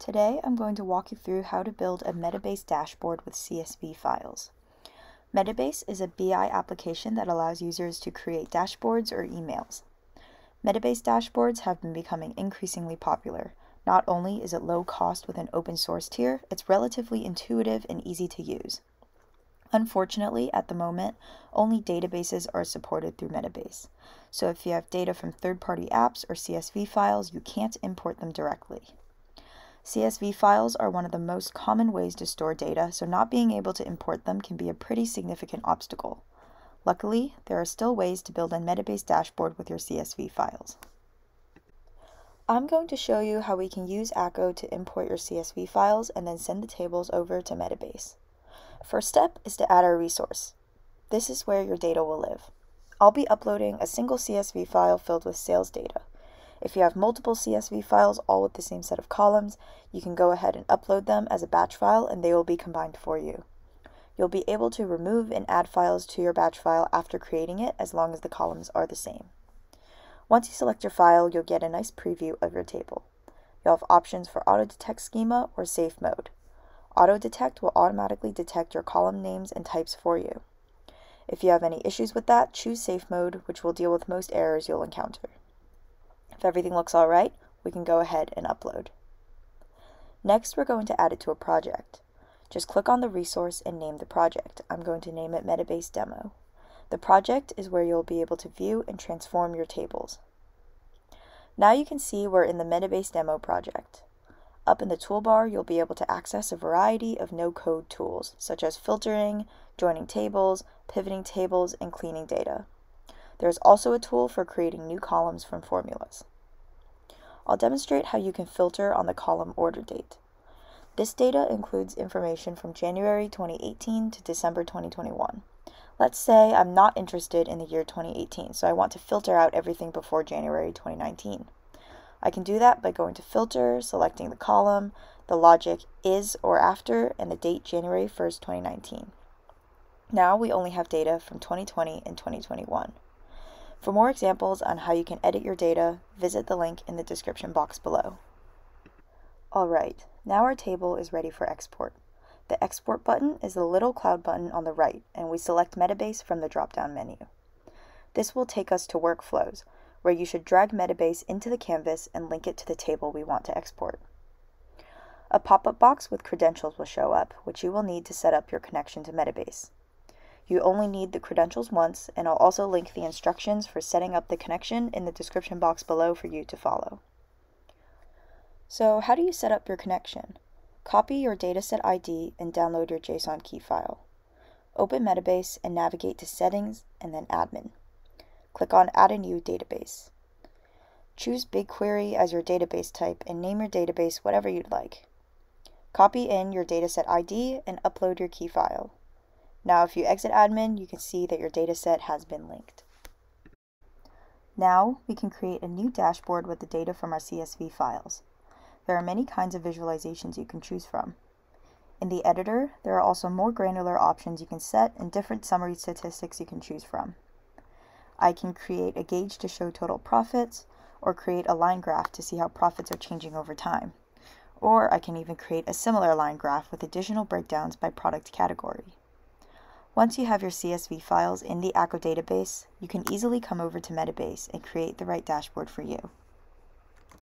Today I'm going to walk you through how to build a Metabase dashboard with CSV files. Metabase is a BI application that allows users to create dashboards or emails. Metabase dashboards have been becoming increasingly popular. Not only is it low cost with an open source tier, it's relatively intuitive and easy to use. Unfortunately, at the moment, only databases are supported through Metabase. So if you have data from third-party apps or CSV files, you can't import them directly. CSV files are one of the most common ways to store data, so not being able to import them can be a pretty significant obstacle. Luckily, there are still ways to build a Metabase dashboard with your CSV files. I'm going to show you how we can use Acho to import your CSV files and then send the tables over to Metabase. First step is to add our resource. This is where your data will live. I'll be uploading a single CSV file filled with sales data. If you have multiple CSV files all with the same set of columns, you can go ahead and upload them as a batch file and they will be combined for you. You'll be able to remove and add files to your batch file after creating it as long as the columns are the same. Once you select your file, you'll get a nice preview of your table. You'll have options for auto detect schema or safe mode. Auto detect will automatically detect your column names and types for you. If you have any issues with that, choose safe mode, which will deal with most errors you'll encounter. If everything looks all right, we can go ahead and upload. Next, we're going to add it to a project. Just click on the resource and name the project. I'm going to name it Metabase Demo. The project is where you'll be able to view and transform your tables. Now you can see we're in the Metabase Demo project. Up in the toolbar, you'll be able to access a variety of no-code tools, such as filtering, joining tables, pivoting tables, and cleaning data. There's also a tool for creating new columns from formulas. I'll demonstrate how you can filter on the column order date. This data includes information from January 2018 to December 2021. Let's say I'm not interested in the year 2018, so I want to filter out everything before January 2019. I can do that by going to Filter, selecting the column, the logic is or after, and the date January 1st, 2019. Now we only have data from 2020 and 2021. For more examples on how you can edit your data, visit the link in the description box below. Alright, now our table is ready for export. The export button is the little cloud button on the right, and we select Metabase from the drop-down menu. This will take us to workflows, where you should drag Metabase into the canvas and link it to the table we want to export. A pop-up box with credentials will show up, which you will need to set up your connection to Metabase. You only need the credentials once, and I'll also link the instructions for setting up the connection in the description box below for you to follow. So how do you set up your connection? Copy your dataset ID and download your JSON key file. Open Metabase and navigate to Settings and then Admin. Click on Add a New Database. Choose BigQuery as your database type and name your database whatever you'd like. Copy in your dataset ID and upload your key file. Now if you exit admin, you can see that your dataset has been linked. Now we can create a new dashboard with the data from our CSV files. There are many kinds of visualizations you can choose from. In the editor, there are also more granular options you can set and different summary statistics you can choose from. I can create a gauge to show total profits, or create a line graph to see how profits are changing over time. Or I can even create a similar line graph with additional breakdowns by product category. Once you have your CSV files in the Acho database, you can easily come over to Metabase and create the right dashboard for you.